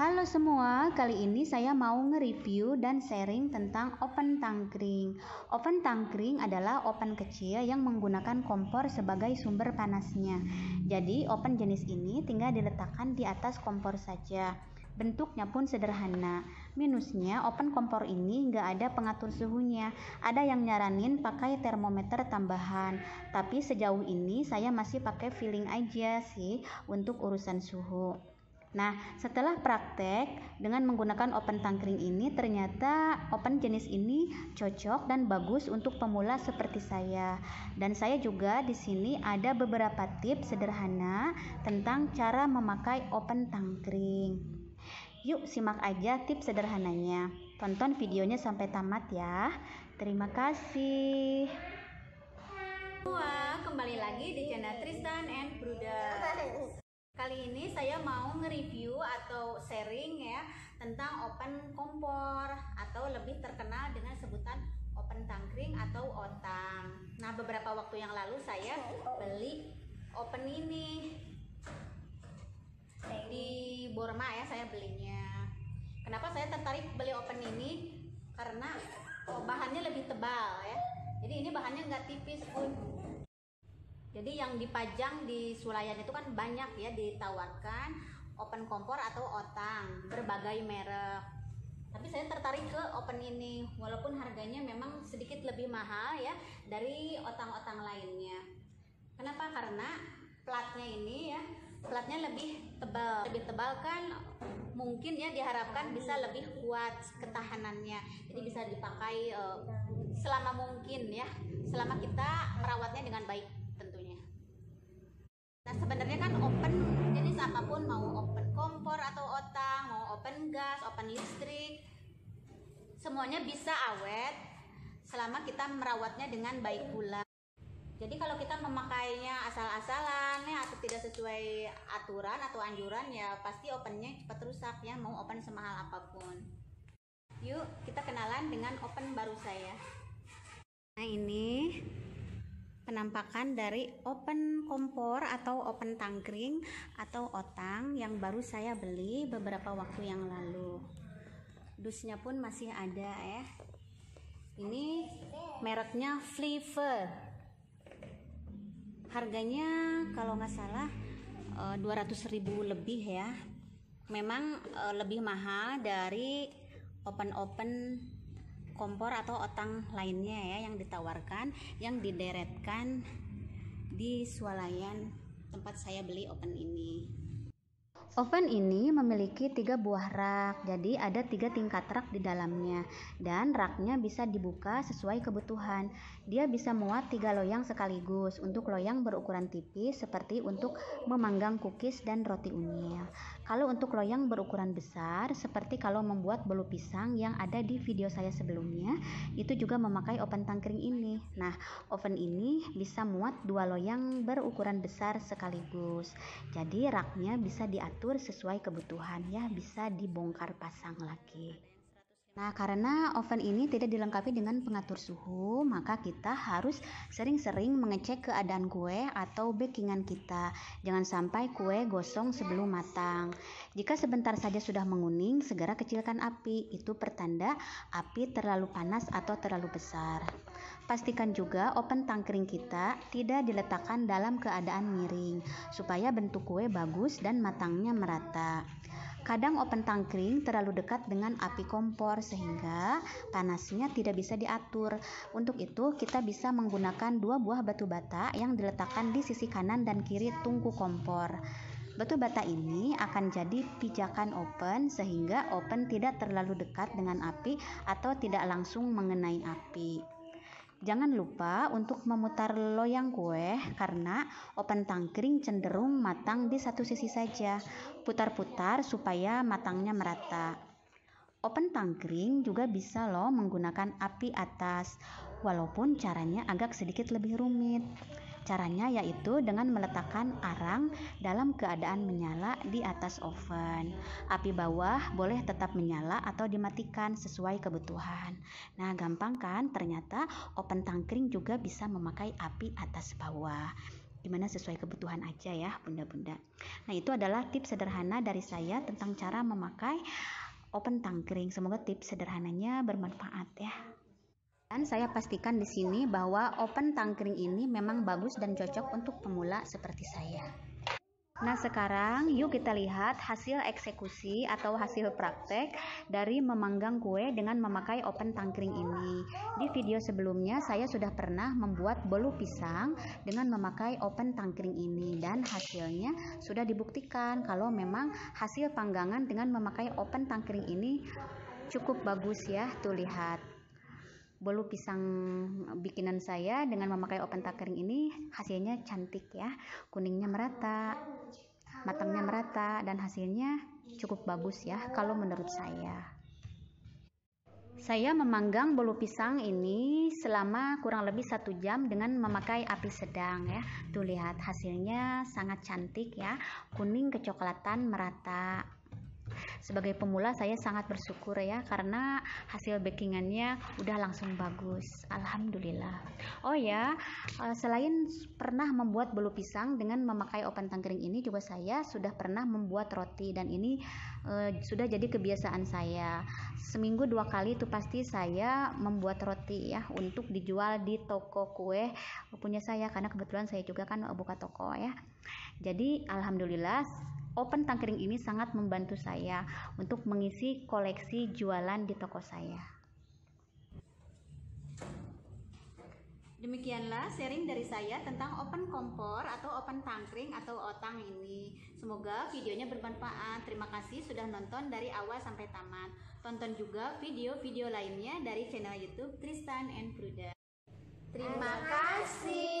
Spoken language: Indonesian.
Halo semua, kali ini saya mau nge-review dan sharing tentang open tangkring. Open tangkring adalah open kecil yang menggunakan kompor sebagai sumber panasnya. Jadi, open jenis ini tinggal diletakkan di atas kompor saja. Bentuknya pun sederhana. Minusnya, open kompor ini nggak ada pengatur suhunya. Ada yang nyaranin pakai termometer tambahan. Tapi sejauh ini saya masih pakai feeling aja sih untuk urusan suhu. Nah, setelah praktek dengan menggunakan open tangkring ini, ternyata open jenis ini cocok dan bagus untuk pemula seperti saya. Dan saya juga di sini ada beberapa tips sederhana tentang cara memakai open tangkring. Yuk simak aja tips sederhananya. Tonton videonya sampai tamat ya. Terima kasih. Semua, kembali lagi di channel Tristan and Bruder. Kali ini saya mau nge-review atau sharing ya tentang open kompor atau lebih terkenal dengan sebutan open tangkring atau otang. Nah, beberapa waktu yang lalu saya beli open ini di Burma ya saya belinya. Kenapa saya tertarik beli open ini? Karena oh, bahannya lebih tebal ya. Jadi ini bahannya nggak tipis pun jadi yang dipajang di sulayan itu kan banyak ya ditawarkan open kompor atau otang berbagai merek. Tapi saya tertarik ke open ini walaupun harganya memang sedikit lebih mahal ya dari otang-otang lainnya. Kenapa? Karena platnya ini ya platnya lebih tebal. Lebih tebal kan mungkin ya diharapkan bisa lebih kuat ketahanannya. Jadi bisa dipakai uh, selama mungkin ya, selama kita merawatnya dengan baik. Sebenarnya kan open jenis apa pun mau open kompor atau otang, mau open gas, open listrik, semuanya bisa awet selama kita merawatnya dengan baik pula. Jadi kalau kita memakainya asal-asalan ya atau tidak sesuai aturan atau anjuran ya pasti opennya cepat rusak ya mau open semahal apa pun. Yuk kita kenalan dengan open baru saya. Nah ini penampakan dari open kompor atau open tangkring atau otang yang baru saya beli beberapa waktu yang lalu. Dusnya pun masih ada ya ini mereknya Flavor harganya kalau nggak salah 200.000 eh, lebih ya. Memang eh, lebih mahal dari open-open kompor atau otang lainnya ya yang ditawarkan yang dideretkan di swalayan tempat saya beli open ini Oven ini memiliki tiga buah rak, jadi ada tiga tingkat rak di dalamnya, dan raknya bisa dibuka sesuai kebutuhan. Dia bisa muat tiga loyang sekaligus untuk loyang berukuran tipis seperti untuk memanggang cookies dan roti unyil. Kalau untuk loyang berukuran besar, seperti kalau membuat bolu pisang yang ada di video saya sebelumnya, itu juga memakai oven tangkring ini. Nah, oven ini bisa muat dua loyang berukuran besar sekaligus. Jadi raknya bisa diatur diatur sesuai kebutuhan ya bisa dibongkar pasang lagi Nah, karena oven ini tidak dilengkapi dengan pengatur suhu, maka kita harus sering-sering mengecek keadaan kue atau bakingan kita. Jangan sampai kue gosong sebelum matang. Jika sebentar saja sudah menguning, segera kecilkan api. Itu pertanda api terlalu panas atau terlalu besar. Pastikan juga oven tangkring kita tidak diletakkan dalam keadaan miring, supaya bentuk kue bagus dan matangnya merata. Kadang open tangkring terlalu dekat dengan api kompor sehingga panasnya tidak bisa diatur. Untuk itu kita bisa menggunakan dua buah batu bata yang diletakkan di sisi kanan dan kiri tungku kompor. Batu bata ini akan jadi pijakan open sehingga open tidak terlalu dekat dengan api atau tidak langsung mengenai api. Jangan lupa untuk memutar loyang kue karena open tangkring cenderung matang di satu sisi saja. Putar-putar supaya matangnya merata. Open tangkring juga bisa loh menggunakan api atas, walaupun caranya agak sedikit lebih rumit. Caranya yaitu dengan meletakkan arang dalam keadaan menyala di atas oven. Api bawah boleh tetap menyala atau dimatikan sesuai kebutuhan. Nah, gampang kan? Ternyata oven tangkring juga bisa memakai api atas bawah. gimana sesuai kebutuhan aja ya bunda-bunda nah itu adalah tips sederhana dari saya tentang cara memakai open tangkring semoga tips sederhananya bermanfaat ya dan saya pastikan di sini bahwa open tangkring ini memang bagus dan cocok untuk pemula seperti saya. Nah sekarang yuk kita lihat hasil eksekusi atau hasil praktek dari memanggang kue dengan memakai open tangkring ini. Di video sebelumnya saya sudah pernah membuat bolu pisang dengan memakai open tangkring ini dan hasilnya sudah dibuktikan kalau memang hasil panggangan dengan memakai open tangkring ini cukup bagus ya tuh lihat bolu pisang bikinan saya dengan memakai open takering ini hasilnya cantik ya. Kuningnya merata matangnya merata dan hasilnya cukup bagus ya kalau menurut saya. Saya memanggang bolu pisang ini selama kurang lebih satu jam dengan memakai api sedang ya. Tuh lihat hasilnya sangat cantik ya. Kuning kecoklatan merata sebagai pemula saya sangat bersyukur ya karena hasil bakingannya udah langsung bagus. Alhamdulillah. Oh ya eh, selain pernah membuat bolu pisang dengan memakai open tangkring ini juga saya sudah pernah membuat roti. Dan ini uh, sudah jadi kebiasaan saya. Seminggu dua kali itu pasti saya membuat roti ya untuk dijual di toko kue punya saya. Karena kebetulan saya juga kan buka toko ya. Jadi alhamdulillah Open Tangkring ini sangat membantu saya untuk mengisi koleksi jualan di toko saya. Demikianlah sharing dari saya tentang open kompor atau open tangkring atau otang ini. Semoga videonya bermanfaat. Terima kasih sudah nonton dari awal sampai tamat. Tonton juga video-video lainnya dari channel YouTube Tristan and Pruda. Terima kasih.